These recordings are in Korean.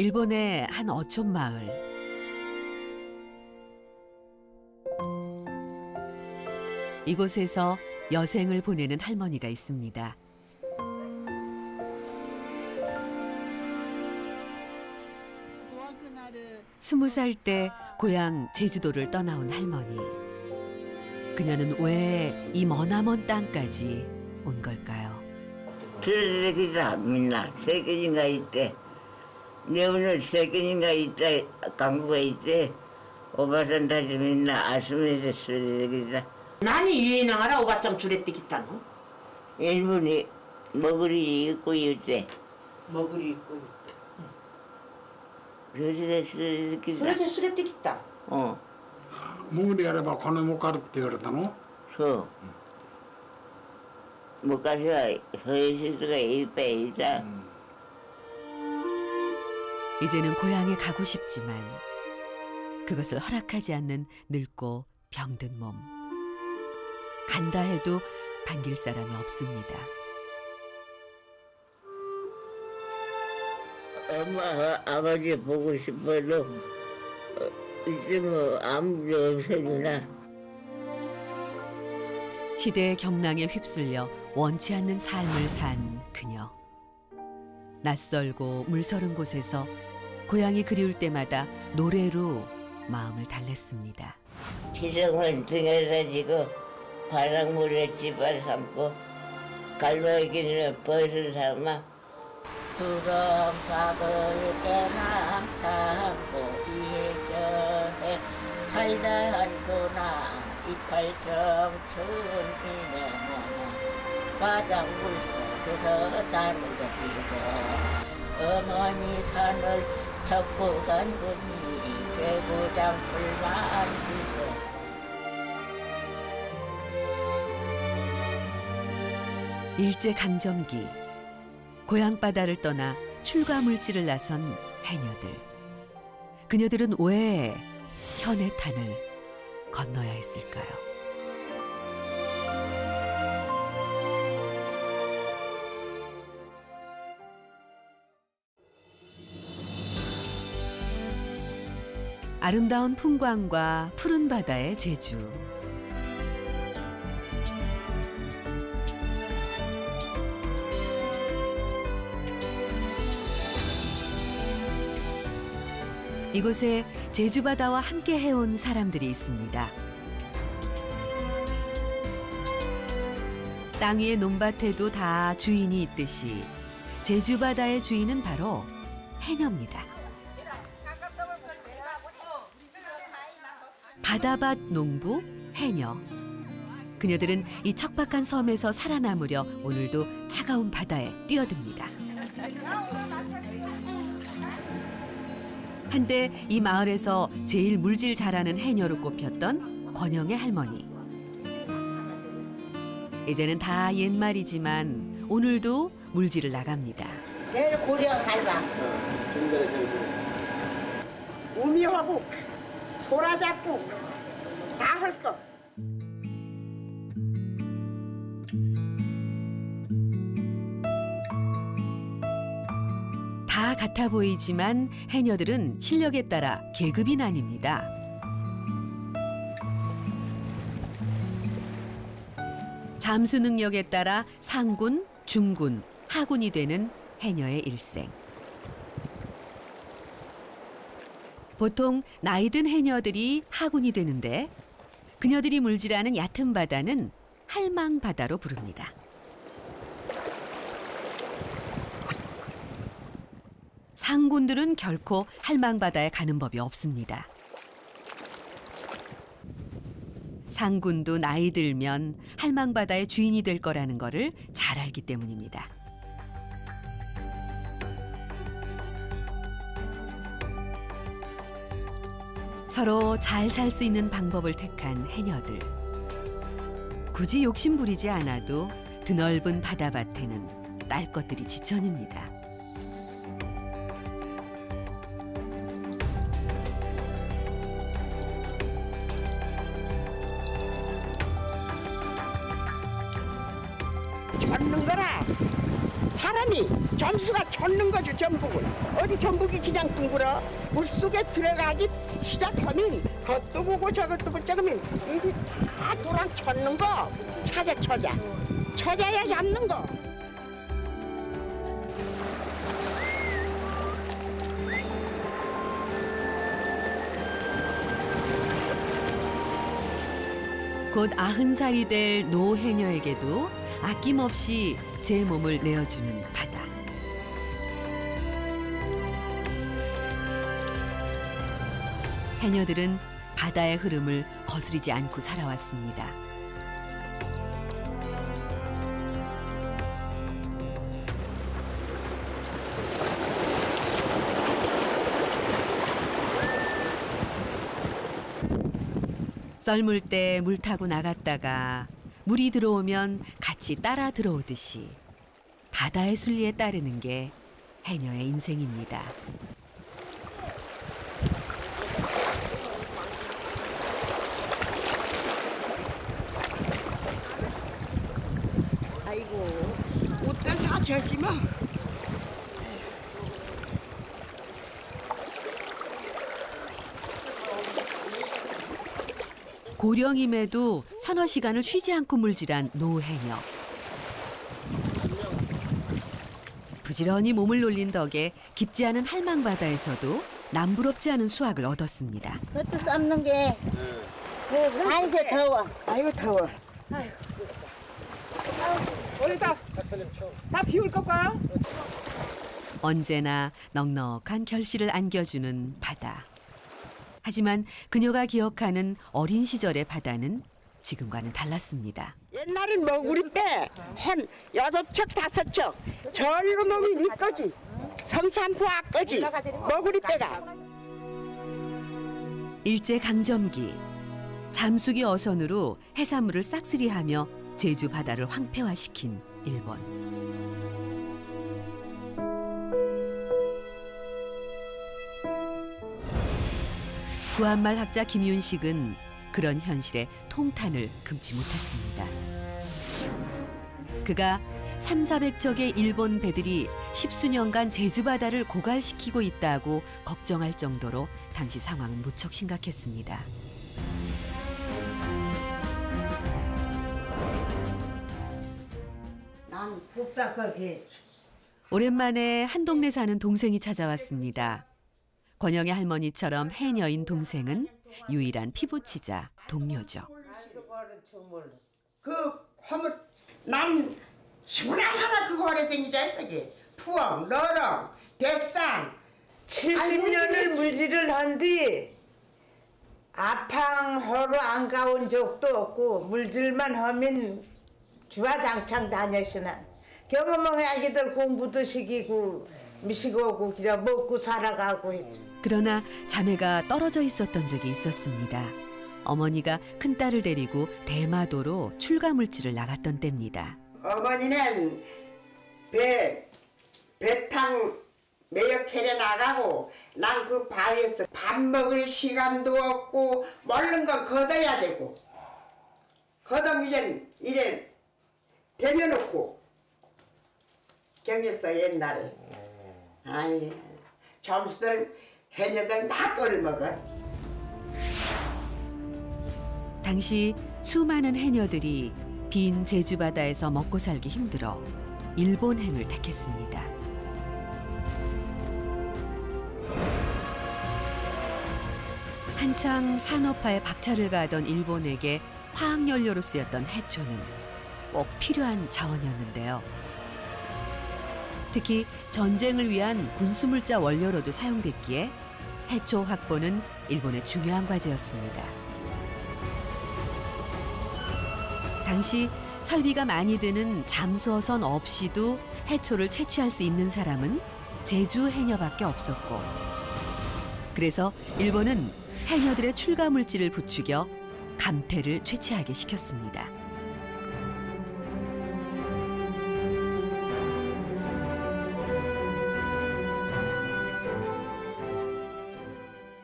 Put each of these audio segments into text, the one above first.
일본의 한 어촌 마을. 이곳에서 여생을 보내는 할머니가 있습니다. 스무 살 때 고향 제주도를 떠나온 할머니. 그녀는 왜 이 머나먼 땅까지 온 걸까요? 들으기다 민나 세균인가 있대 自分の責任が痛い看護がいておばさんたちみんな集めて連れてきた。何言いながらおばちゃん連れてきたの？英語に潜り行く言うて。潜り行く言うて、それで連れてきた。それで連れてきた？うん。潜りやれば金儲かるって言われたの？そう、うん、昔はそういう人がいっぱいいた、うん。 이제는 고향에 가고 싶지만 그것을 허락하지 않는 늙고 병든 몸. 간다 해도 반길 사람이 없습니다. 엄마가 아버지 보고 싶어도 어, 이제 뭐 아무도 없어지나. 시대의 경랑에 휩쓸려 원치 않는 삶을 산 그녀. 낯설고 물서른 곳에서 고향이 그리울 때마다 노래로 마음을 달랬습니다. 지성을 등에서 지고 바람물에 집을 삼고 갈매기는 벌을 삼아 두렁 박을 깨나 삼고 이전에 살다 한도나 이팔 청춘이네 바닥 물속에서 땅을 가지고 어머니 산을 젓고 간 분이 개구장 불만 지세 일제 강점기 고향 바다를 떠나 출가 물질을 나선 해녀들. 그녀들은 왜 현해탄을 건너야 했을까요? 아름다운 풍광과 푸른 바다의 제주. 이곳에 제주 바다와 함께 해온 사람들이 있습니다. 땅 위의 논밭에도 다 주인이 있듯이 제주 바다의 주인은 바로 해녀입니다. 바다밭 농부 해녀. 그녀들은 이 척박한 섬에서 살아남으려 오늘도 차가운 바다에 뛰어듭니다. 한때 이 마을에서 제일 물질 잘하는 해녀로 꼽혔던 권영의 할머니. 이제는 다 옛말이지만 오늘도 물질을 나갑니다. 제일 고려 갈바. 우미하고 소라 잡고 다 할 거. 다 같아 보이지만 해녀들은 실력에 따라 계급이 나뉩니다. 잠수 능력에 따라 상군, 중군, 하군이 되는 해녀의 일생. 보통 나이 든 해녀들이 하군이 되는데 그녀들이 물질하는 얕은 바다는 할망 바다로 부릅니다. 상군들은 결코 할망 바다에 가는 법이 없습니다. 상군도 나이 들면 할망 바다의 주인이 될 거라는 것을 잘 알기 때문입니다. 서로 잘 살 수 있는 방법을 택한 해녀들. 굳이 욕심 부리지 않아도 드넓은 바다밭에는 딸 것들이 지천입니다. 젓는 거라. 사람이 점수가 젖는 거죠 전북은 어디 전북이 그냥 둥글어 물속에 들어가기 시작하면 그것도 보고 저것도 보고 저거면 이게 다 도랑 젖는 거. 찾아 찾아 찾아야 잡는 거. 곧 아흔 살이 될 노해녀에게도 아낌없이 제 몸을 내어주는 바다. 해녀들은 바다의 흐름을 거스리지 않고 살아왔습니다. 썰물 때 물 타고 나갔다가 물이 들어오면 같이 따라 들어오듯이 바다의 순리에 따르는 게 해녀의 인생입니다. 아이고 다 젖지마 고령임에도 서너 시간을 쉬지 않고 물질한 노해녀. 부지런히 몸을 놀린 덕에 깊지 않은 할망바다에서도 남부럽지 않은 수확을 얻었습니다. 그것도 삶는 게 한세 더워. 아이고 더워 다 비울 거까? 언제나 넉넉한 결실을 안겨주는 바다. 하지만 그녀가 기억하는 어린 시절의 바다는 지금과는 달랐습니다. 옛날엔 먹으리 빼한 여덟 척 다섯 척 절로 놈이 니 거지 성산포 앞거지 먹으리 빼가 일제 강점기 잠수기 어선으로 해산물을 싹쓸이하며 제주 바다를 황폐화시킨 일본. 구한말 학자 김윤식은 그런 현실에 통탄을 금치 못했습니다. 그가 3, 400척의 일본 배들이 십수년간 제주 바다를 고갈시키고 있다고 걱정할 정도로 당시 상황은 무척 심각했습니다. 복잡하게 오랜만에 한 동네 사는 동생이 찾아왔습니다. 권영의 할머니처럼 해녀인 동생은 유일한 피부치자 동료죠. 그 허물 난 시원하게 그거 오래 댕기자 저기 푸엉 너렁 대쌍 70년을 물질을 한 뒤 아팡 허로 안 가온 적도 없고 물질만 하면 주화장창 다녔으나 경험한 아기들 공부도 시키고 미시고 그냥 먹고 살아가고 했죠. 그러나 자매가 떨어져 있었던 적이 있었습니다. 어머니가 큰 딸을 데리고 대마도로 출가 물질을 나갔던 때입니다. 어머니는 배 배탕 매역 캐려 나가고 난 그 바에서 밥 먹을 시간도 없고 먹는 건 걷어야 되고 걷어기 전 이래 데려놓고 경했어 옛날에 아이 점수들 해녀들 다 끓먹어 당시 수많은 해녀들이 빈 제주 바다에서 먹고 살기 힘들어 일본 행을 택했습니다. 한창 산업화에 박차를 가하던 일본에게 화학연료로 쓰였던 해초는 꼭 필요한 자원이었는데요. 특히 전쟁을 위한 군수물자 원료로도 사용됐기에 해초 확보는 일본의 중요한 과제였습니다. 당시 설비가 많이 드는 잠수어선 없이도 해초를 채취할 수 있는 사람은 제주 해녀밖에 없었고 그래서 일본은 해녀들의 출가 물질을 부추겨 감태를 채취하게 시켰습니다.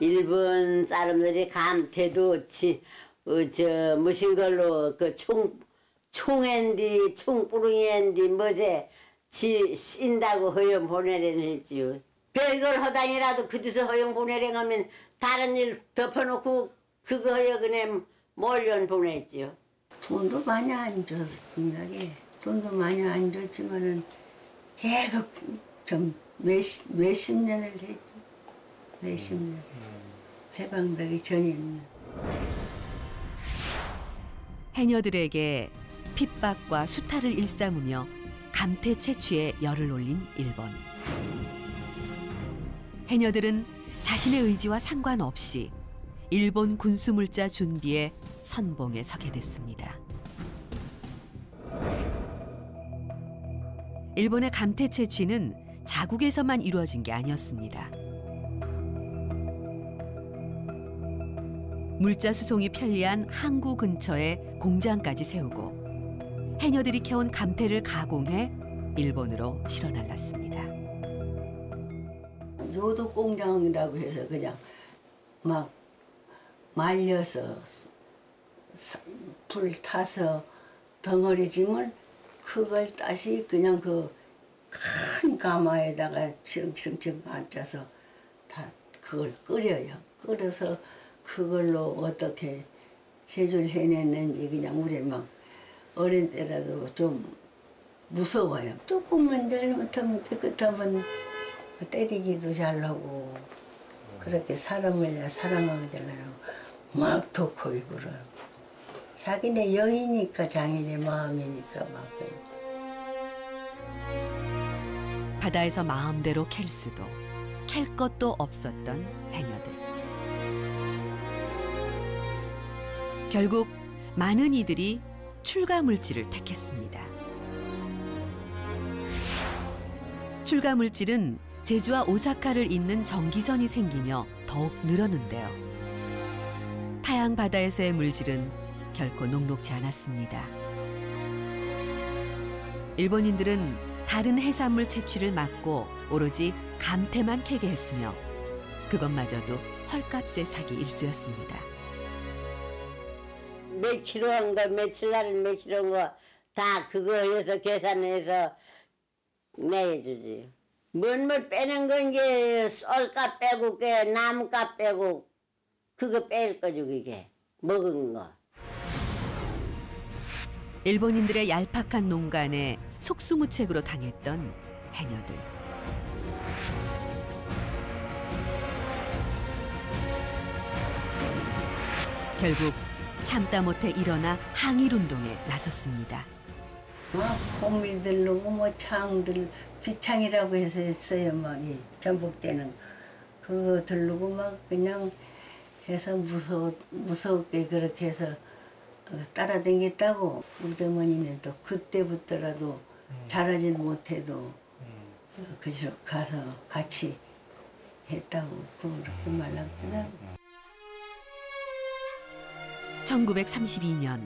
일본 사람들이 감태도 지, 어, 저 무슨 걸로 그총 총앤디 총뿌릉앤디 뭐제 지 쉰다고 허용 보내려는 했지요. 별걸 허당이라도 그디서 허용 보내려 하면 다른 일 덮어놓고 그거 허용에 몰려 보냈지요. 돈도 많이 안 분명히. 돈도 많이 안 줬지만은 계속 좀 몇십, 몇십 년을 했지. 몇십 년. 해방되기 전에는. 해녀들에게 핍박과 수탈을 일삼으며 감태 채취에 열을 올린 일본. 해녀들은 자신의 의지와 상관없이 일본 군수물자 준비에 선봉에 서게 됐습니다. 일본의 감태 채취는 자국에서만 이루어진 게 아니었습니다. 물자 수송이 편리한 항구 근처에 공장까지 세우고 해녀들이 캐온 감태를 가공해 일본으로 실어 날랐습니다. 요도 공장이라고 해서 그냥 막 말려서 사- 불 타서 덩어리 짐을 그걸 다시 그냥 그 큰 가마에다가 층층층 앉아서 다 그걸 끓여요. 끓여서 그걸로 어떻게 제조를 해냈는지 그냥 우리 막 어린 때라도 좀 무서워요. 조금만 잘못하면 깨끗하면 때리기도 잘하고 그렇게 사람을 사랑하게 되려고 막 독하게 굴어요. 자기네 영이니까 장인의 마음이니까 막. 바다에서 마음대로 캘 수도 캘 것도 없었던 해녀들. 결국 많은 이들이 출가 물질을 택했습니다. 출가 물질은 제주와 오사카를 잇는 전기선이 생기며 더욱 늘었는데요. 타양 바다에서의 물질은 결코 녹록지 않았습니다. 일본인들은 다른 해산물 채취를 막고 오로지 감태만 캐게 했으며 그것마저도 헐값에 사기 일쑤였습니다. 몇 킬로 한 거, 며칠 몇 킬로 한 거, 다 그거 해서 계산해서 내주지. 뭔뭘 빼는 건게 썰값 빼고, 게 나무값 빼고, 그거 뺄 거죠, 그게. 먹은 거. 일본인들의 얄팍한 농간에 속수무책으로 당했던 해녀들. 결국 참다 못해 일어나 항일 운동에 나섰습니다. 막 호미 들르고 뭐 창들 비창이라고 해서 했어요. 막 이 전북 때는. 그거 들르고 막 그냥 해서 무서워 무섭게 그렇게 해서 어, 따라다녔다고 우리 어머니는 또 그때부터라도 잘하지 못해도 어, 그저 가서 같이 했다고 그렇게 말하더라고. 1932년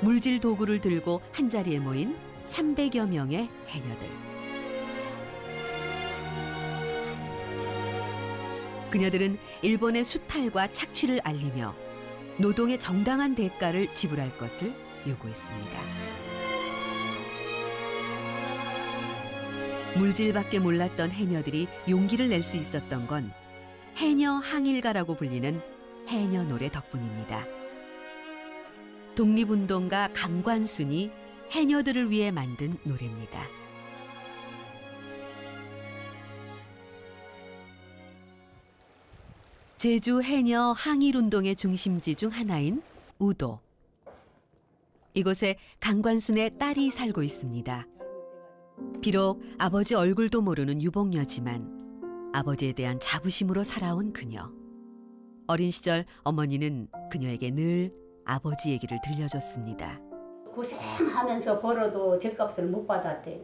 물질 도구를 들고 한 자리에 모인 300여 명의 해녀들. 그녀들은 일본의 수탈과 착취를 알리며 노동의 정당한 대가를 지불할 것을 요구했습니다. 물질밖에 몰랐던 해녀들이 용기를 낼 수 있었던 건 해녀 항일가라고 불리는 해녀 노래 덕분입니다. 독립운동가 강관순이 해녀들을 위해 만든 노래입니다. 제주 해녀 항일운동의 중심지 중 하나인 우도. 이곳에 강관순의 딸이 살고 있습니다. 비록 아버지 얼굴도 모르는 유복녀지만 아버지에 대한 자부심으로 살아온 그녀. 어린 시절 어머니는 그녀에게 늘 아버지 얘기를 들려줬습니다. 고생하면서 벌어도 제값을 못 받았대요.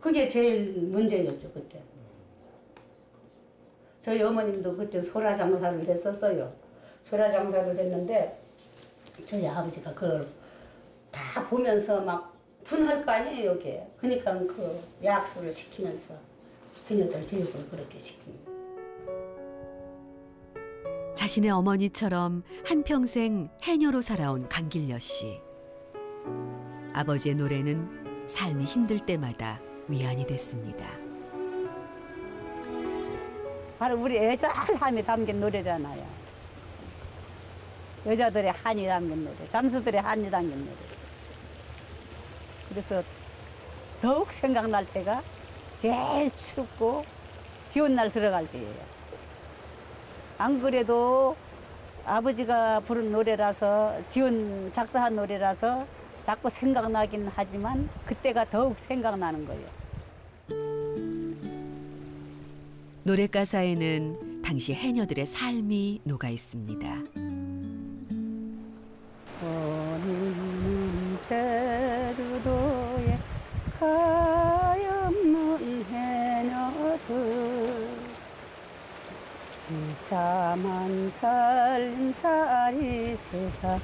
그게 제일 문제였죠 그때. 저희 어머님도 그때 소라 장사를 했었어요. 소라 장사를 했는데 저희 아버지가 그걸 다 보면서 막 분할 거 아니에요 이게. 그러니까 그 약속을 시키면서 그녀들 교육을 그렇게 시킵니다. 자신의 어머니처럼 한평생 해녀로 살아온 강길여 씨. 아버지의 노래는 삶이 힘들 때마다 위안이 됐습니다. 바로 우리 애절함이 담긴 노래잖아요. 여자들의 한이 담긴 노래, 잠수들의 한이 담긴 노래. 그래서 더욱 생각날 때가 제일 춥고 비온 날 들어갈 때예요. 안 그래도 아버지가 부른 노래라서 지은 작사한 노래라서 자꾸 생각나긴 하지만 그때가 더욱 생각나는 거예요. 노래 가사에는 당시 해녀들의 삶이 녹아 있습니다. 참한 살림살이 세상이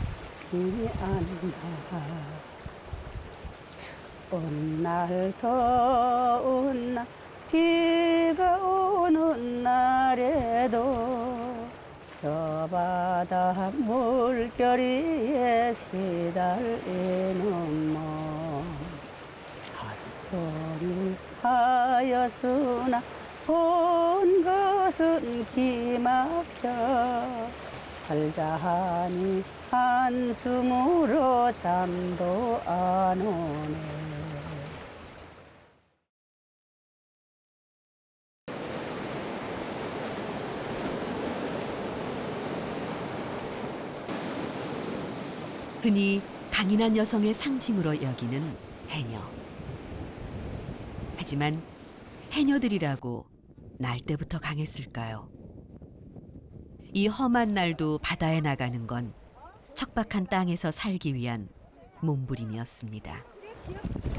안다 추운 날 더운 날 비가 오는 날에도 저 바다 물결이에 시달리는 몸 하루 종일 하였으나 본 것은 기막혀 살자 하니 한숨으로 잠도 안 오네 흔히 강인한 여성의 상징으로 여기는 해녀. 하지만 해녀들이라고 날 때부터 강했을까요? 이 험한 날도 바다에 나가는 건 척박한 땅에서 살기 위한 몸부림이었습니다.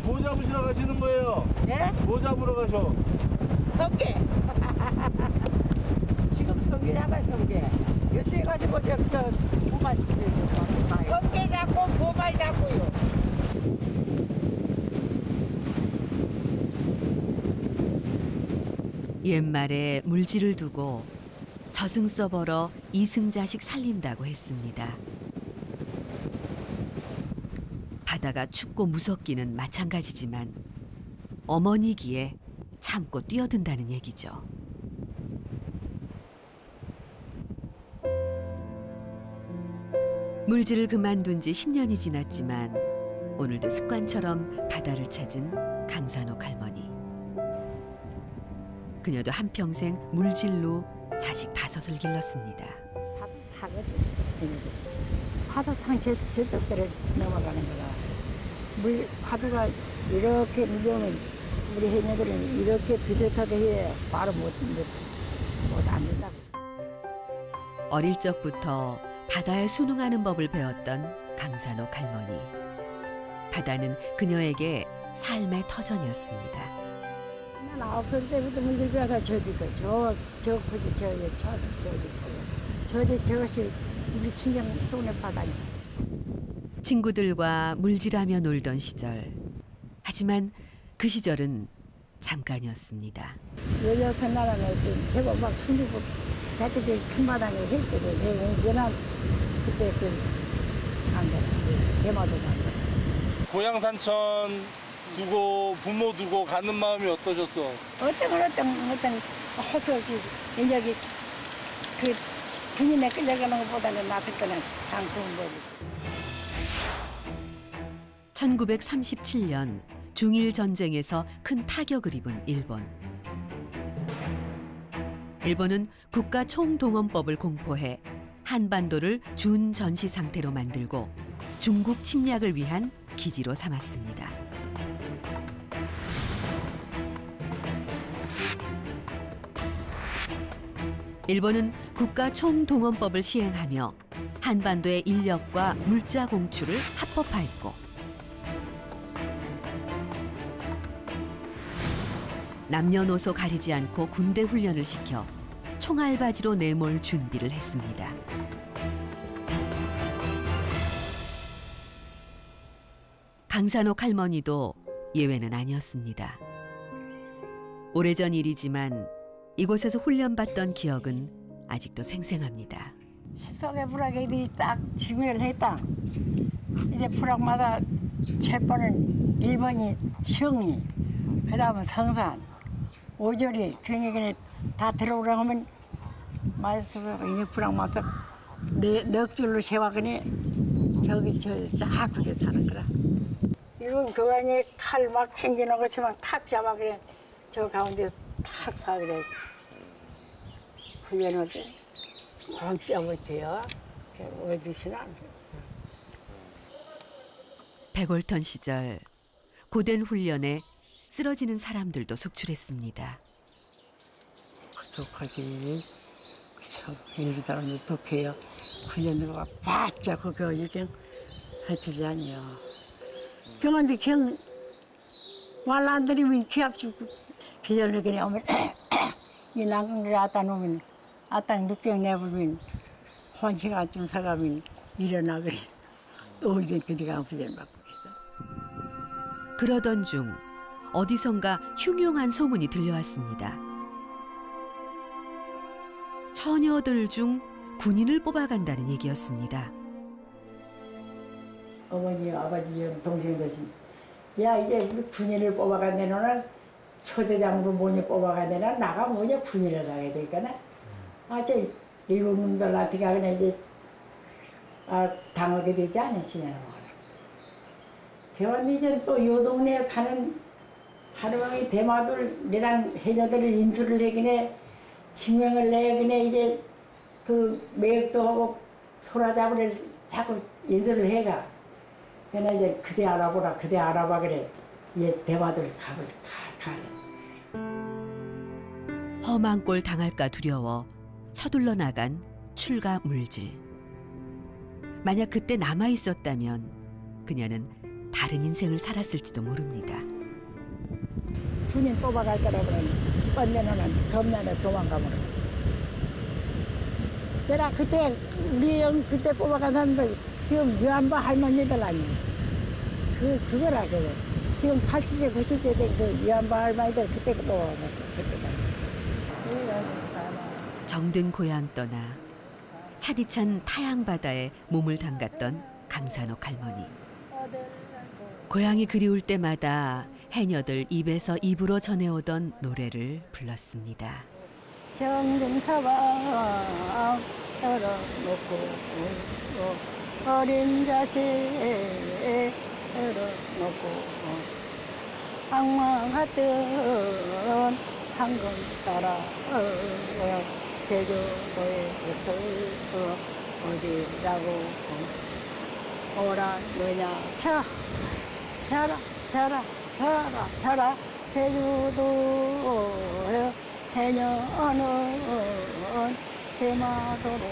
뭐 잡으시러 가시는 거예요? 예? 뭐 잡으러 가셔? 성게. 지금 성게 잡아 성게. 요새 해가지고 저저 고만 성게 잡고 보말 잡고요. 옛말에 물질을 두고 저승서 벌어 이승자식 살린다고 했습니다. 바다가 춥고 무섭기는 마찬가지지만 어머니기에 참고 뛰어든다는 얘기죠. 물질을 그만둔 지 10년이 지났지만 오늘도 습관처럼 바다를 찾은 강산옥 할머니. 그녀도 한평생 물질로 자식 다섯을 길렀습니다. 파도탕 제, 제적대로 넘어가는 거라. 물, 파도가 이렇게 밀려오면 우리 해녀들은 이렇게 비슷하게 해 바로 못, 못, 못안 된다고. 어릴 적부터 바다에 순응하는 법을 배웠던 강산옥 할머니. 바다는 그녀에게 삶의 터전이었습니다. 난 아홉 살 때부터 배워서 저기도 저, 저 포지 저기 저, 저기 저기 저것이 우리 친정 동네 바다니. 친구들과 물질하며 놀던 시절. 하지만 그 시절은 잠깐이었습니다. 열여섯 나라는 제법 막 숨기고 대체들 큰 바다에 했거든. 내 이제는 그때 그간 거라. 대마도 간 거라. 고향 산천 두고 부모 두고 가는 마음이 어떠셨어? 어떤 건 어떤 어떤 허수지 인적이 그 군인에 끌려가는 것보다는 낫을 거는 장수는 뭐지. 1937년 중일 전쟁에서 큰 타격을 입은 일본. 일본은 국가 총동원법을 공포해 한반도를 준 전시 상태로 만들고 중국 침략을 위한 기지로 삼았습니다. 일본은 국가 총동원법을 시행하며 한반도의 인력과 물자 공출을 합법화했고 남녀노소 가리지 않고 군대 훈련을 시켜 총알바지로 내몰 준비를 했습니다. 강산옥 할머니도 예외는 아니었습니다. 오래전 일이지만 이곳에서 훈련받던 기억은 아직도 생생합니다. 십석의 불악이 딱 지구를 했다. 이제 불악마다 채번은 1번이 시흥리, 그 다음은 성산, 오절이, 그러니까 다 들어오라고 하면 마스가 이쁘랑 마스 네, 넉 줄로 세워가니 저기 저쫙 그게 사는 거라. 이건 그 안에 칼막 행기는 것처럼 탁 잡아 그래 저 가운데 탁 사 그래. 훈련하지. 공 때부터요 어디시나 백월턴 시절 고된 훈련에 쓰러지는 사람들도 속출했습니다. 어떡하지. 참 일부 사람들 어떡해요. 훈련들과 바짝 그거 이렇게 하여튼 아니요. 병원데 그냥 말안 들으면 기합 주고 기절을 그냥 오면 이 난강을 갖다 놓으면 아땅 늑병 내보면 혼시가 좀 사가면 일어나 그래 또 이제 그디가 훈련 받고 그러던 중 어디선가 흉흉한 소문이 들려왔습니다. 처녀들 중 군인을 뽑아간다는 얘기였습니다. 어머니, 아버지, 형, 동생들이 야 이제 우리 군인을 뽑아간대 너는 초대장으로 뭐냐 나 나가 뭐냐 군인을 가게 되니까 아저 일곱 놈들한테 가그냥 이제 아 당하게 되지 않으시냐는 대원 이제 또요 동네에 사는 하루방이 대마돌이랑 해녀들을 인수를 해기네 증명을 내기네 이제 그 매역도 하고 소라 잡으를 자꾸 인수를 해가. 그나 이제 그대 알아보라 그대 알아봐 그래. 이제 대마돌 가을 가 가래 험한 꼴 당할까 두려워 서둘러 나간 출가 물질. 만약 그때 남아 있었다면 그녀는 다른 인생을 살았을지도 모릅니다. 군인 뽑아갈 거라 그러니 뻔내놓는 겁나는 도망가면 내가 그때 우리 형 그때 뽑아가는데 지금 유한바 할머니들 아니 그 그거라 그래 지금 80세 90세 된그 유한바 할머니들 그때 그때가 정든 고향 떠나 차디찬 타양 바다에 몸을 담갔던 강산옥 할머니. 고향이 그리울 때마다 해녀들 입에서 입으로 전해오던 노래를 불렀습니다. 정등사방 떨어놓고 어린 자식 떨어놓고 악마 같은 황금 따라 제주도에서 어디라고 오라 너냐 차 자라 자라 자라 자라 제주도에 해녀는 대마도로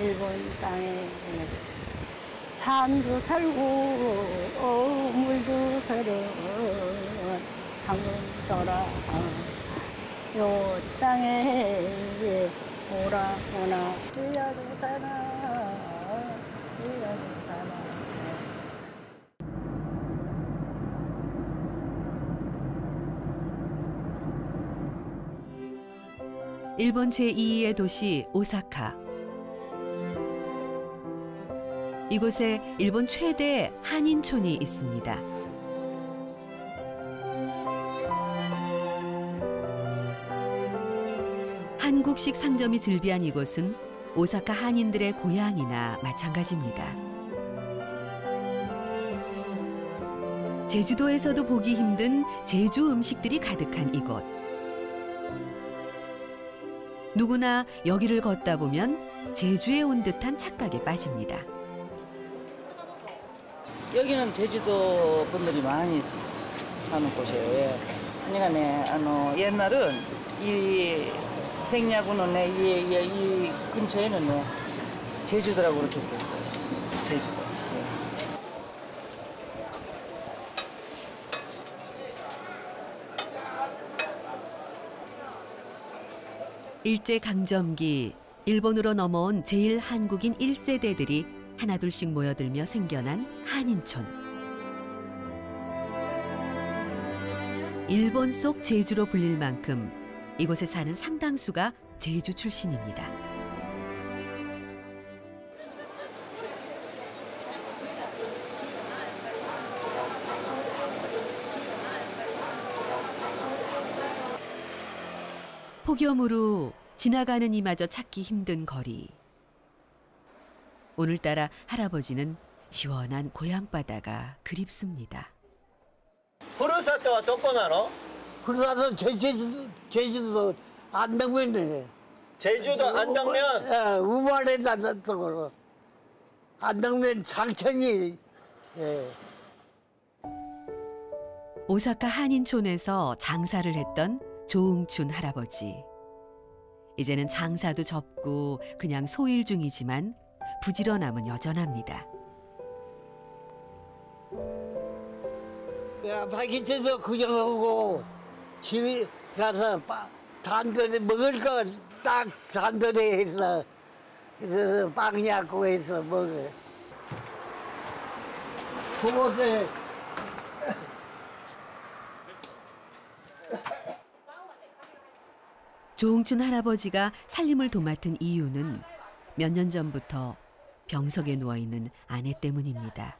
일본 땅에 산도 살고 물도 서른 방금 떠라. 요 땅에 오라 오나. 이야도 사나. 이야도 사나. 일본 제2의 도시 오사카. 이곳에 일본 최대 한인촌이 있습니다. 한국식 상점이 즐비한 이곳은 오사카 한인들의 고향이나 마찬가지입니다. 제주도에서도 보기 힘든 제주 음식들이 가득한 이곳. 누구나 여기를 걷다 보면 제주에 온 듯한 착각에 빠집니다. 여기는 제주도 분들이 많이 사는 곳이에요. 예. 그러니까 아の 옛날은 이 생야구는 네, 이, 이, 이 근처에는 네, 제주도라고 그렇게 썼어요. 제주도. 예. 일제 강점기 일본으로 넘어온 제일 한국인 1세대들이 하나둘씩 모여들며 생겨난 한인촌. 일본 속 제주로 불릴 만큼 이곳에 사는 상당수가 제주 출신입니다. 폭염으로 지나가는 이마저 찾기 힘든 거리. 오늘따라 할아버지는 시원한 고향 바다가 그립습니다. 구르사또와 똑바나노? 구르사또 제주도 제주도 어, 안당면이네. 제주도 안당면? 어, 예, 우발에 나왔다고 안당면 장천이. 예. 오사카 한인촌에서 장사를 했던 조응춘 할아버지. 이제는 장사도 접고 그냥 소일 중이지만 부지런함은 여전합니다. 야, 바퀴트도 구경하고 집에 가서 빠- 단돌이 먹을 거딱 단돌이 해서 그래서 빵 약고 해서 먹어. 그곳에 조응춘 할아버지가 살림을 도맡은 이유는 몇 년 전부터 병석에 누워 있는 아내 때문입니다.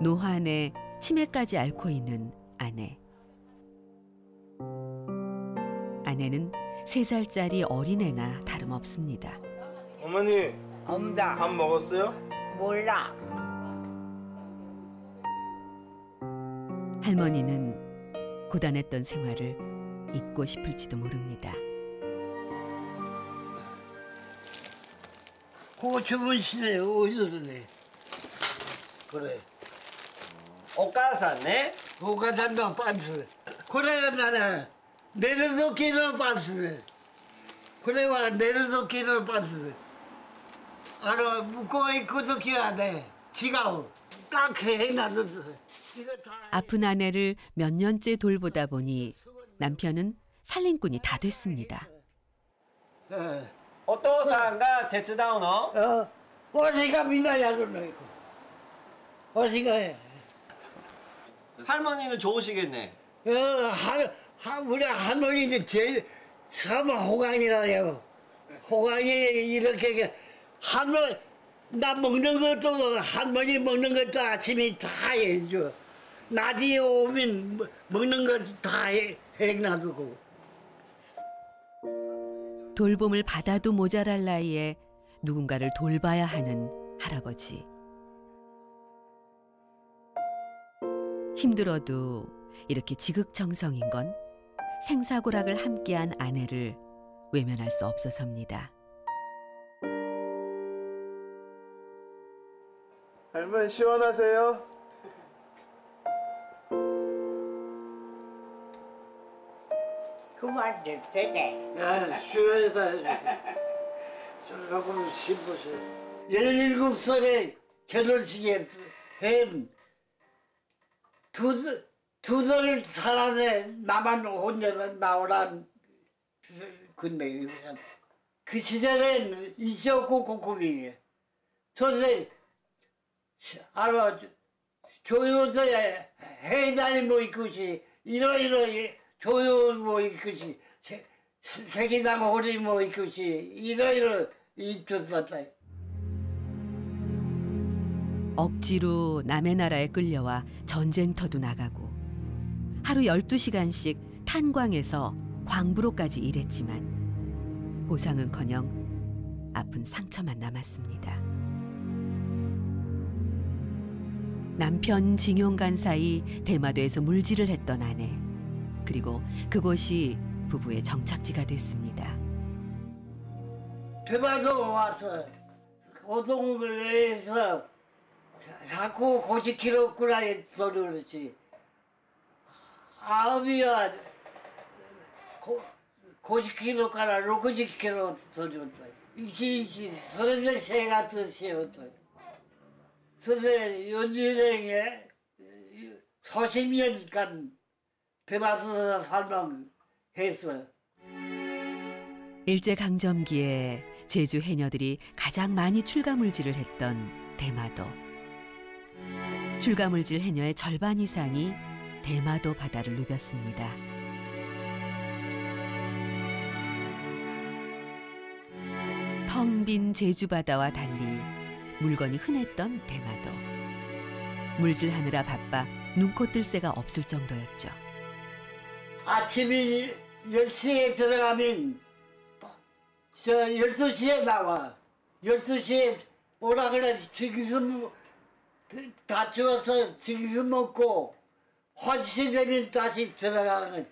노환에 치매까지 앓고 있는 아내. 아내는 세 살짜리 어린애나 다름없습니다. 어머니 없다. 밥 먹었어요? 몰라. 할머니는 고단했던 생활을 잊고 싶을지도 모릅니다. 그거 주문 시네 어디서 주네? 그래. 오가사네? 오가산도 빤스. 그래 나는 내려놓기는 빤스. 그래 와 내려놓기는 빤스. 알아 묶어 있고도 기안해. 지가오 딱 해놔도 아픈 아내를 몇 년째 돌보다 보니 남편은 살림꾼이 다 됐습니다. 네. 오토상가 네. 대치다오노? 어, 어디가 미나야로노이고 어디가 해. 할머니는 좋으시겠네. 어, 할, 할 우리 할머니는 제일 서마 호강이라요. 호강이 이렇게 할머니 나 먹는 것도 할머니 먹는 것도 아침에 다 해줘. 낮에 오면 먹는 것도 다 해. 해놔두고. 돌봄을 받아도 모자랄 나이에 누군가를 돌봐야 하는 할아버지. 힘들어도 이렇게 지극정성인 건 생사고락을 함께한 아내를 외면할 수 없어서입니다. 할머니 시원하세요? 그만 좀 되네. 야, 수요일다 조금 씹으세요. 열일곱 살에 결혼식에 햄 두들 두들 살아내 나만 혼자 나오란 근데 그 시절엔 있었고 고국이 선생 알아 조연서에 해단이 뭐 있고시 이러이러 조연 뭐 있고시 세- 세기당 호리 뭐 있고시 이러이러 있었었다. 억지로 남의 나라에 끌려와 전쟁터도 나가고 하루 12시간씩 탄광에서 광부로까지 일했지만 보상은커녕 아픈 상처만 남았습니다. 남편 징용간 사이 대마도에서 물질을 했던 아내 그리고 그곳이 부부의 정착지가 됐습니다. 대마도 와서 고동에서 자꾸 고시키로구나 소리 그렇지. 아비야 고 고시키로가라 로고시키로 소리 왔다. 이시이시 서른네 세 같은. 선생 연주행에 서십 년간 대마도에서 살망했어. 일제강점기에 제주 해녀들이 가장 많이 출가물질을 했던 대마도. 출가물질 해녀의 절반 이상이 대마도 바다를 누볐습니다. 텅 빈 제주 바다와 달리 물건이 흔했던 대마도. 물질하느라 바빠 눈코 뜰 새가 없을 정도였죠. 아침이 10시에 들어가면 저 12시에 나와. 12시에 오라 그래 지기서 다 주워서 지기서 먹고 화시 되면 다시 들어가고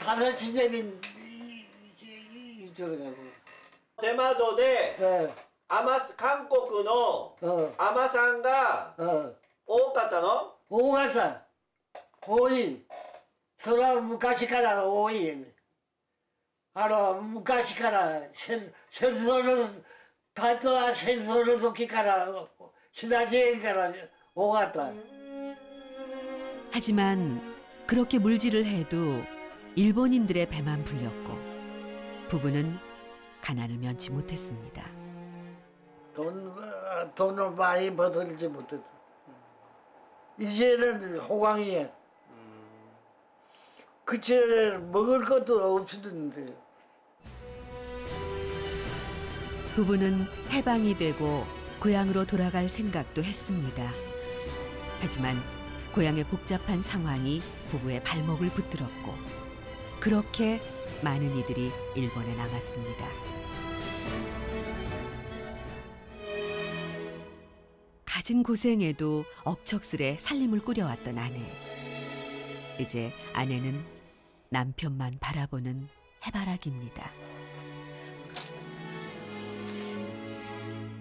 5시 되면 이- 이- 이- 들어가고. 出窓で 어, 海士韓国の 어, 海士さんが 어. 多かったの 오가사 오이 오가타 하지만 그렇게 물질을 해도 일본인들의 배만 불렸고 부부는 가난을 면치 못했습니다. 돈 어, 돈을 많이 버들지 못했다. 이제는 호강이야 그전에 먹을 것도 없었는데 부부는 해방이 되고 고향으로 돌아갈 생각도 했습니다. 하지만 고향의 복잡한 상황이 부부의 발목을 붙들었고 그렇게 많은 이들이 일본에 남았습니다. 갖은 고생에도 억척스레 살림을 꾸려왔던 아내. 이제 아내는 남편만 바라보는 해바라기입니다.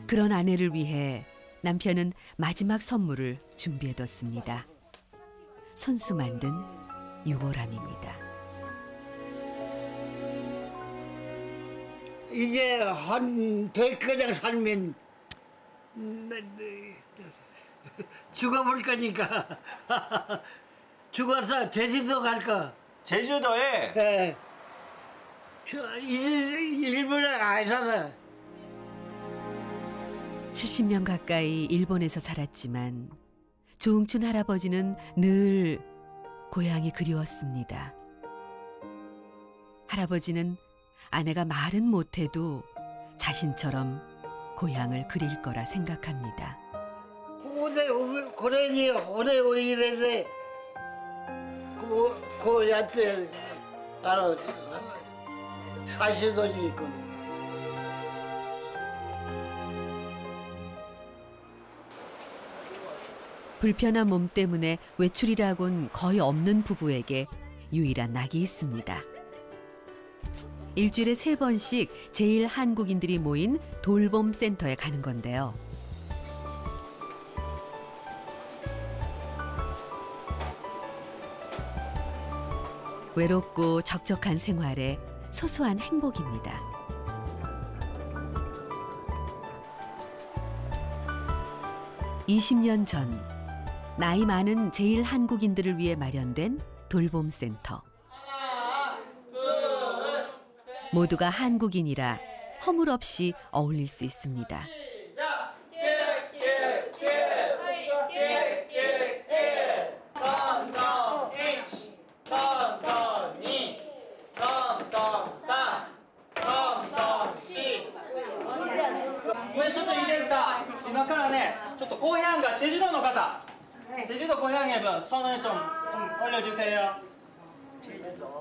그런 아내를 위해 남편은 마지막 선물을 준비해뒀습니다. 손수 만든 유골함입니다. 이제 한 백거장 살면 죽어볼 거니까 죽어서 제주도 갈까 제주도에 예. 저, 일- 일본에 안 살아 70년 가까이 일본에서 살았지만 조응춘 할아버지는 늘 고향이 그리웠습니다. 할아버지는 아내가 말은 못해도 자신처럼 고향을 그릴 거라 생각합니다. 오래 고래니 오래 오이래래 있고 불편한 몸 때문에 외출이라곤 거의 없는 부부에게 유일한 낙이 있습니다. 일주일에 세 번씩 제일 한국인들이 모인 돌봄 센터에 가는 건데요. 외롭고 적적한 생활에 소소한 행복입니다. (20년) 전 나이 많은 제일 한국인들을 위해 마련된 돌봄 센터. 모두가 한국인이라 허물 없이 어울릴 수 있습니다.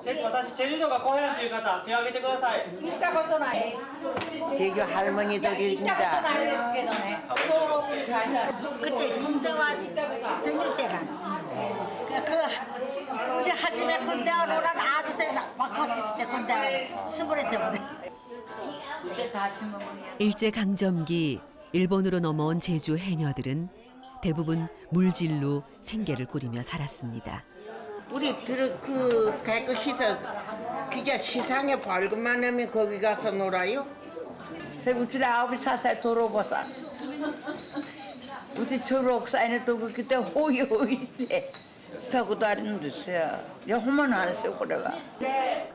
제주私 제주도가 고향という方手を挙げてください 제주 할머니들입니다. 그때 군대 와 다닐 때가 그 우리 하지매 군대 오란 아저씨 바꿨을 때 군대 스물에 때문에 일제 강점기 일본으로 넘어온 제주 해녀들은 대부분 물질로 생계를 꾸리며 살았습니다. 우리 들, 그 깨끗이서 그저 시상에 벌금만 내면 거기 가서 놀아요? 우리 아버지 사살 돌아보사. 우리 초록사이는 또 그때 호이 호이 때 타고 다니는 데서야. 야 호만 안 했어 그래가.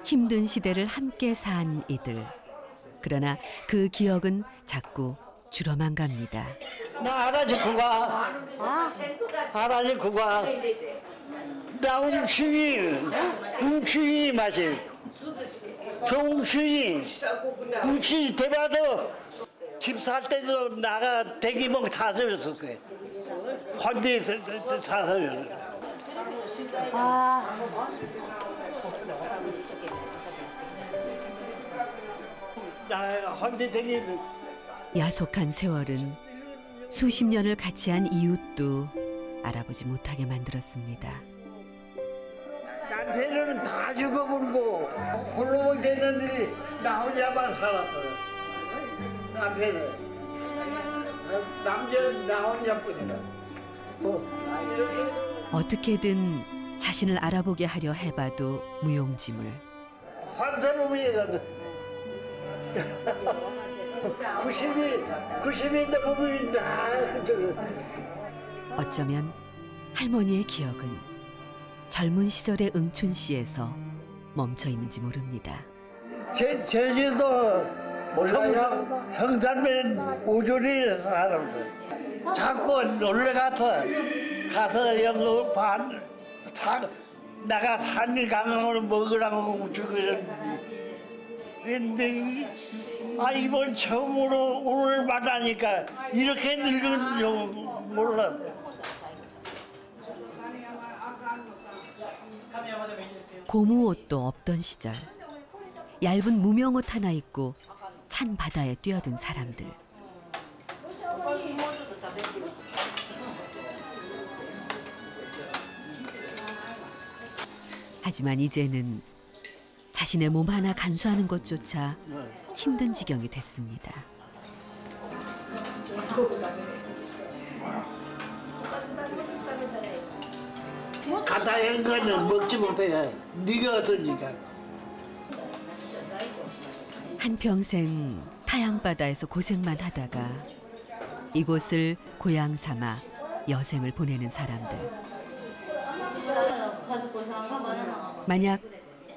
힘든 시대를 함께 산 이들. 그러나 그 기억은 자꾸 줄어만 갑니다. 나 알아지 그거 알아지 그거 나 웅충이 웅충이 맛이 저 웅충이 웅충이 대봐도 집 살 때도 나가 대기봉 사서였을 거예요. 환대에서 사서였어요. 아, 나 환대 대기 야속한 세월은 수십 년을 같이 한 이웃도 알아보지 못하게 만들었습니다. 남편은 다 죽어버리고 홀로만 됐는데 나 혼자만 살았어요. 남편은 남자는 나 혼자뿐이다. 어. 어떻게든 자신을 알아보게 하려 해봐도 무용지물. 환자놈이가 90이 90이 넘으면 나 어쩌면 할머니의 기억은 젊은 시절의 응춘 씨에서 멈춰 있는지 모릅니다. 제 제주도 성, 성산면 우주리 사람들. 자꾸 놀러 가서 가서 영어 반 사, 나가 산일 가면 먹으라고 근데 이- 아 이번 처음으로 오늘 만나니까 이렇게 늙은 줄 몰랐어. 고무 옷도 없던 시절 얇은 무명 옷 하나 입고 찬 바다에 뛰어든 사람들 하지만 이제는 자신의 몸 하나 간수하는 것조차 힘든 지경이 됐습니다. 가다 한 거는 먹지 못해. 네가 어떠니까. 한 평생 타양바다에서 고생만 하다가 이곳을 고향 삼아 여생을 보내는 사람들. 만약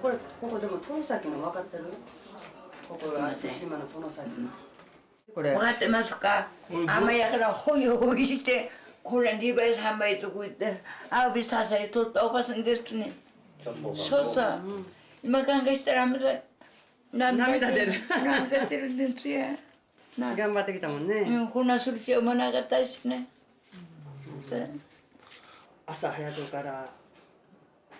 これここでも殿崎の分かってる？ここが対馬の殿崎。これ。分かってますか？甘やからほいほいしてこれリバイス販売とこ行ってアワビささい取ったおばさんですね。そうそう。今考えしたら涙涙出る。涙出るんですよ。な 頑張ってきたもんね、うんこんなする必要もなかったしね。朝早くから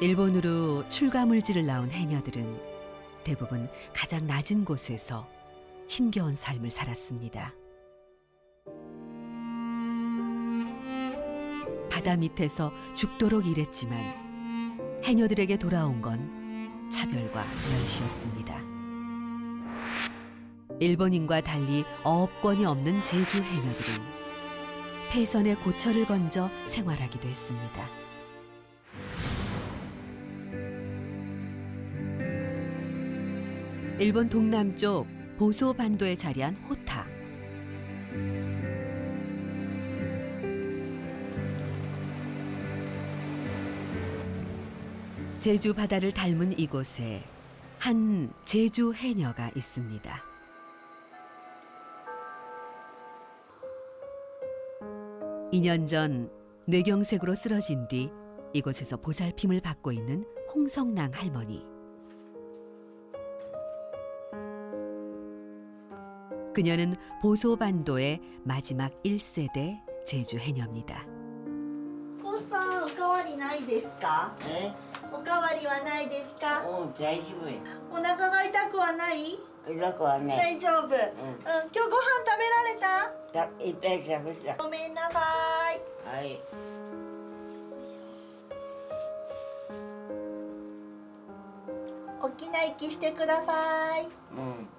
일본으로 출가물질을 나온 해녀들은 대부분 가장 낮은 곳에서 힘겨운 삶을 살았습니다. 바다 밑에서 죽도록 일했지만 해녀들에게 돌아온 건 차별과 멸시였습니다. 일본인과 달리 어업권이 없는 제주 해녀들은 폐선의 고철을 건져 생활하기도 했습니다. 일본 동남쪽 보소 반도에 자리한 호타. 제주 바다를 닮은 이곳에 한 제주 해녀가 있습니다. 이 년 전 뇌경색으로 쓰러진 뒤 이곳에서 보살핌을 받고 있는 홍성랑 할머니. 그녀는 보소반도의 마지막 1세대 제주 해녀입니다. お子さんおかわりないですかえおかわりはないですかうん大丈夫やお腹が痛くはない 이럴 거 아니야. 大丈夫、うん、今日ご飯食べられた 자, 이따 잡으자. ごめんなさい 아이. 大きな息してください 응. 全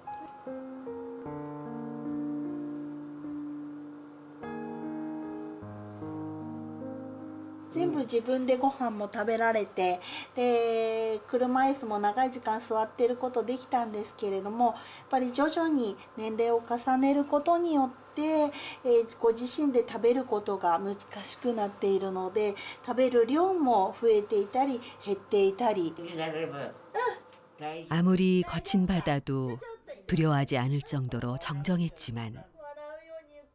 自分でご飯も食べられてで車椅子も長い時間座ってることできたんですけれどもやっぱり徐々に年齢を重ねることによって、えーご自身で食べることが難しくなっているので食べる量も増えていたり減っていたり 기다려봐. 아무리 거친 바다도 두려워하지 않을 정도로 정정했지만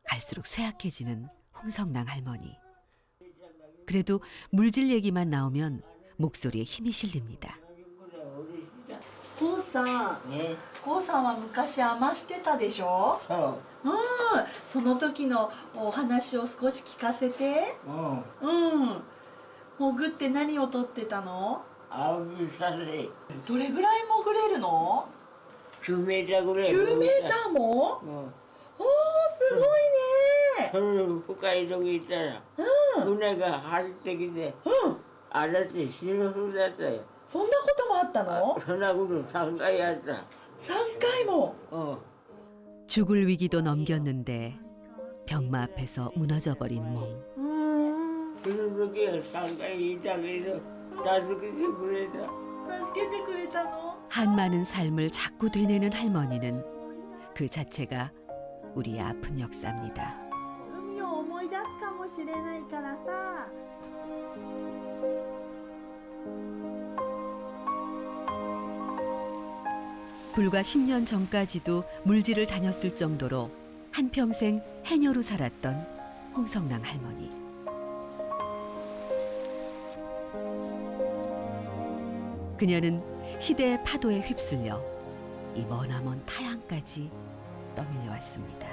갈수록 쇠약해지는 홍성랑 할머니. 그래도 물질 얘기만 나오면 목소리에 힘이 실립니다. ゴーさん、ゴーさんは昔甘してたでしょ 어. うんその時のお話を少し聞かせて 어. うん潜って何を取ってたの 아홉 살에 どれぐらい潜れるの 9m 그래. 9メーターも 어. おーすごいね 저는 국가에 저기 있잖아. 은혜가 할때인데 아저씨 신호수 잤어요. そんなこともあったの 전화구로 상가에 왔다. 3回も 어. 죽을 위기도 넘겼는데 병마 앞에서 무너져버린 몸. 그렇게 상가에 이장에서 다스키지 그랬다. 助けてくれたの 한많은 삶을 자꾸 되뇌는 할머니는 그 자체가 우리의 아픈 역사입니다. 海を思い出すかもしれないからさ 불과 10년 전까지도 물질을 다녔을 정도로 한평생 해녀로 살았던 홍성랑 할머니. 그녀는 시대의 파도에 휩쓸려 이 머나먼 타양까지 떠밀려 왔습니다.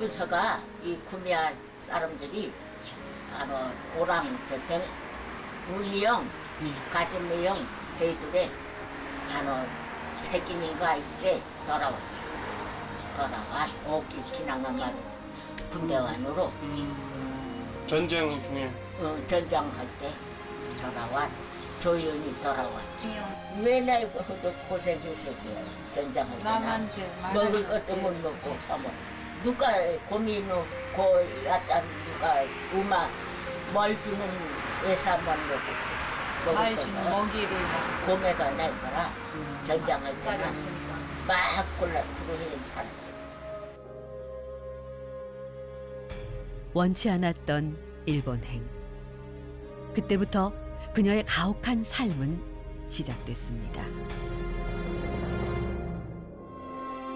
일부서가 이 구미아 사람들이 아노 오랑 저땡 운이형 가진미형 베이들에 아노 책임인가 있게 돌아왔어. 돌아와 오기 기낭한만 군대원으로 전쟁 중에 어, 전장할 때 돌아와 조연이 돌아왔지. 왜 나 이거 고생했어요 전장할 때. 남한테 먹을 것도 게못 먹고 사모. 누가 고민을 고 야단 누가 우마 뭘 주는 외사만 먹고 먹을 것은 먹이를 먹고 고매가 날 거라 전장할 때는. 막 골라 구르해 살았어. 원치 않았던 일본행. 그때부터 그녀의 가혹한 삶은 시작됐습니다.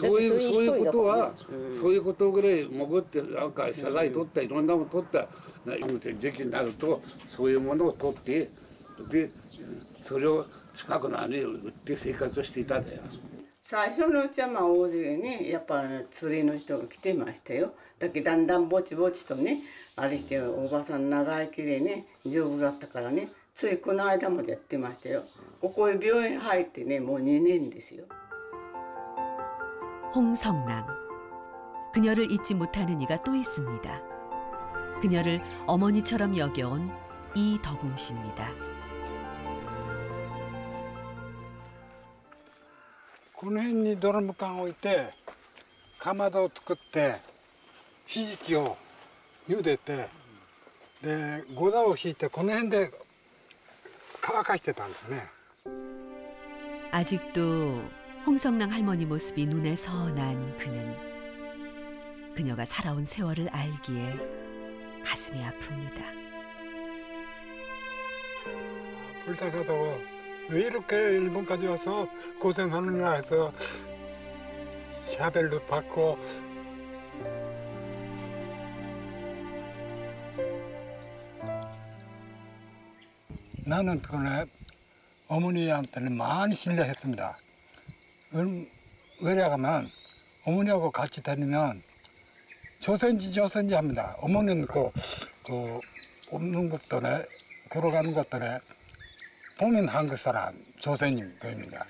そういうそういうことはそういうことぐらい潜ってなんか謝罪取ったいろんなもの取った。時期になるとそういうものを取ってでそれを近くの網を売って生活をしていたんだよ。最初のうちはまあ大勢にやっぱ釣りの人が来てましたよ。だけどだんだんぼちぼちとねあれしておばさん長生きでね丈夫だったからね。ついこの間までやってましたよ。ここへ病院入ってねもう2年ですよ 홍성랑. 그녀를 잊지 못하는 이가 또 있습니다. 그녀를 어머니처럼 여겨온 이덕웅 씨입니다. 군인이 노름 강호 이때 가마도 그때 시지기요 유대 때 네, 고다오 시때 군인데 가까이 때다ね 아직도 홍성랑 할머니 모습이 눈에 선한 그는 그녀가 살아온 세월을 알기에 가슴이 아픕니다. 울다가도 왜 이렇게 일본까지 와서 고생하느냐 해서 샤벨도 받고 나는 그래 어머니한테는 많이 신뢰했습니다. 음, 왜냐하면 어머니하고 같이 다니면 조선지 조선지 합니다. 어머니는 그, 그 없는 것들에 걸어가는 것들에 보면 한국 사람 조선인 보입니다.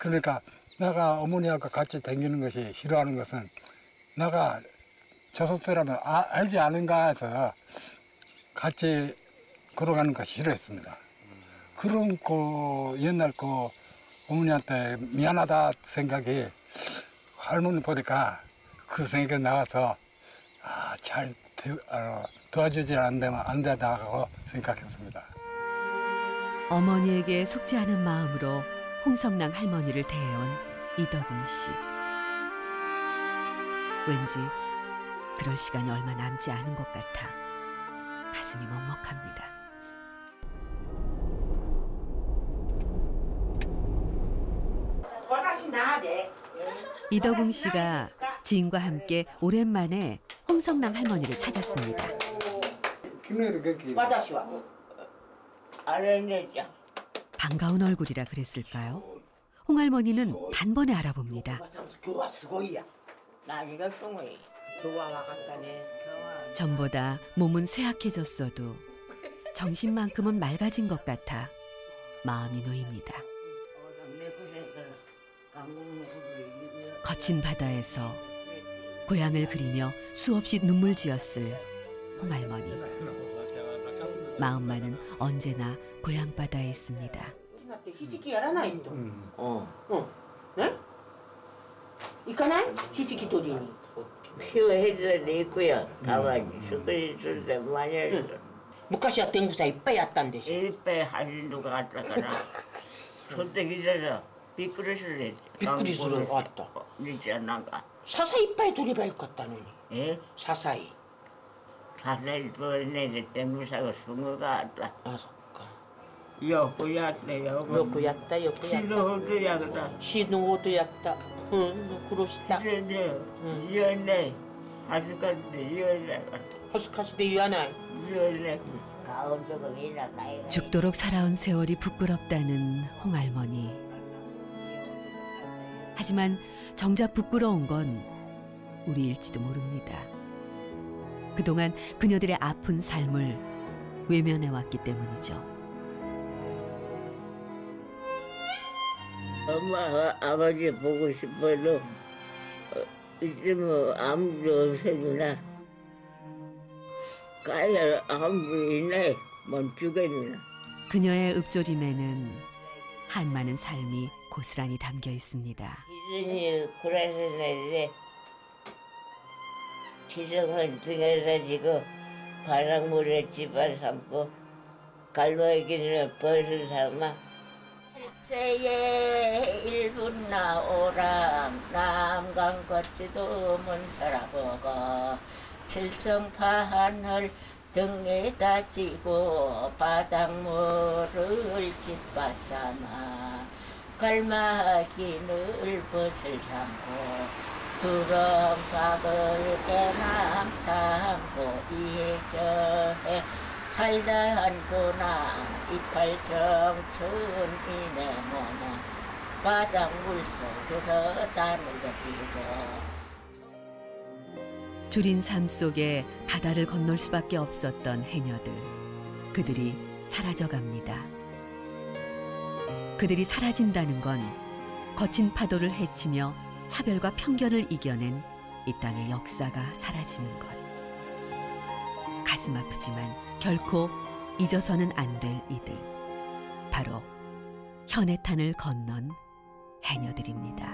그러니까 내가 어머니하고 같이 다니는 것이 싫어하는 것은 내가 조선 사람을 아- 알지 않은가 해서 같이 걸어가는 것이 싫어했습니다. 그런 그 옛날 그 어머니한테 미안하다 생각이 할머니 보니까 그 생각이 나와서 아, 잘 도- 어, 도와주지 않는다면 안 되다고 생각했습니다. 어머니에게 속지 않은 마음으로 홍성랑 할머니를 대해온 이덕웅 씨. 왠지 그럴 시간이 얼마 남지 않은 것 같아 가슴이 먹먹합니다. 이덕웅 씨가 지인과 함께 오랜만에 홍성랑 할머니를 찾았습니다. 반가운 얼굴이라 그랬을까요? 홍 할머니는 단번에 알아봅니다. 전보다 몸은 쇠약해졌어도 정신만큼은 맑아진 것 같아 마음이 놓입니다. 거친 바다에서 고향을 그리며 수없이 눈물 지었을 홍할머니. 마음만은 언제나 고향 바다에 있습니다. 히지키 야라나 있도. 음. 어. 어. 네? 이까나 히지키 도리니. 키워해줘야 되고요. 음. 가만히 숙여주는데 만약에. 무카시야 땡구사 이빨 얕단데. 이빨 하신 누가 갔다 가라. 손대기 전에 비꾸리스를 했지. 비꾸리스를 왔다. 이제 나가. 사사이 빠이 두리바이 껐다는. 예? 사사이. 사사이 돌내릴 때 무사고 숭어가 왔다. 아, 그까 여고 약다, 여고. 여고 약다, 여고 약다. 신호도 약다. 신호도 약다. 응, 그러시다. 그래, 연애. 하숙한데 연애. 하숙하시대 연애. 연애. 뭐 죽도록 살아온 세월이 부끄럽다는 홍할머니. 하지만 정작 부끄러운 건 우리일지도 모릅니다. 그동안 그녀들의 아픈 삶을 외면해왔기 때문이죠. 엄마 아버지 보고 싶어도 어, 이제 뭐 아무도 없으나 가야 아무도 있네 멈추겠나 그녀의 읍조림에는 한많은 삶이 고스란히 담겨 있습니다. 기준이 그래서 내지 지정한 등에서 지고 바람물에 집을 삼고 갈로에기는 벌을 삼아 실세에 일분 나오람 남강 거치도 문서라보고 칠성파 하늘 등에다 찌고 바닷물을 짓바삼아 갈마기늘 벗을 삼고 두렁박을 깨남 삼고 이해저해 살다 한구나 이팔 청춘이네 뭐뭐 바닷물 속에서 땀을 거치고 줄인 삶 속에 바다를 건널 수밖에 없었던 해녀들. 그들이 사라져갑니다. 그들이 사라진다는 건 거친 파도를 헤치며 차별과 편견을 이겨낸 이 땅의 역사가 사라지는 것. 가슴 아프지만 결코 잊어서는 안 될 이들. 바로 현해탄을 건넌 해녀들입니다.